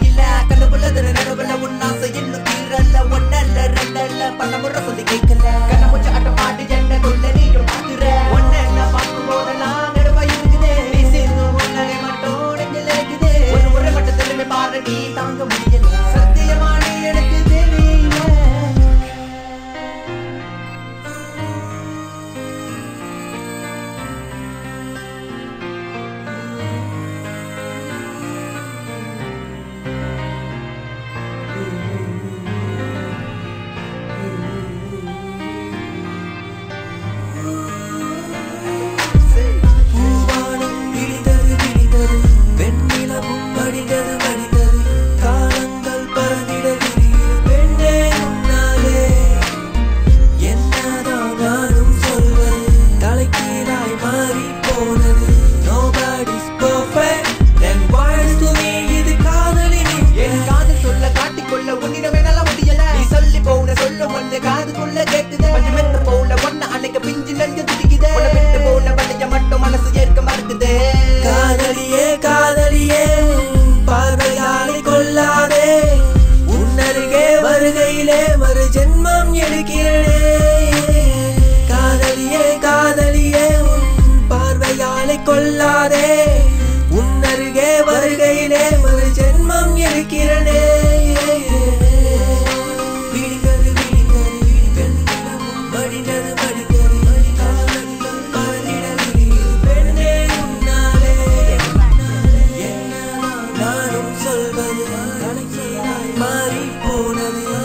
இல்ல கண்ணுக்குள்ள திரு நடுவுல உன் ஆசை இன்னும் தீரல்ல ஒன்னல்ல ரெண்டல்ல பல முறை சொல்லி கேட்கல. கண்ணமுச்சு அட்ட பாட்டு என்ன கொள்ள நீயும் பாக்குற ஒன்ன பார்க்கும் போதெல்லாம் நடுவா இருக்குதே. நீ சேர்ந்து உன்னரை மட்டும் நெஞ்சில் இருக்குதே. ஒரு முறை மட்டும் திரும்பி பாரு நீ தாங்க முடியல கேட்டுது கொஞ்சம் மென்று போல ஒன்ன அன்னைக்கு பிஞ்சு நெஞ்சு துடிக்குது. உன விட்டு போல வளைய மட்டும் மனசு ஏற்க மறுக்குது. காதலியே காதலியே பார்வையாலே கொள்ளாதே. உன்னருகே வருகையிலே மறு ஜென்மம் எடுக்கிறேன். alone and the